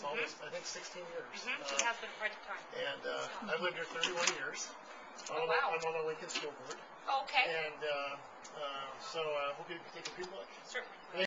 It's almost, I think, sixteen years. Mhm, Uh, It has been quite a time. And, uh, I've lived here thirty-one years. I'm Oh, on the- wow. I'm on the Lincoln School Board. Okay, And, uh, uh, so, uh, hope you can take a people.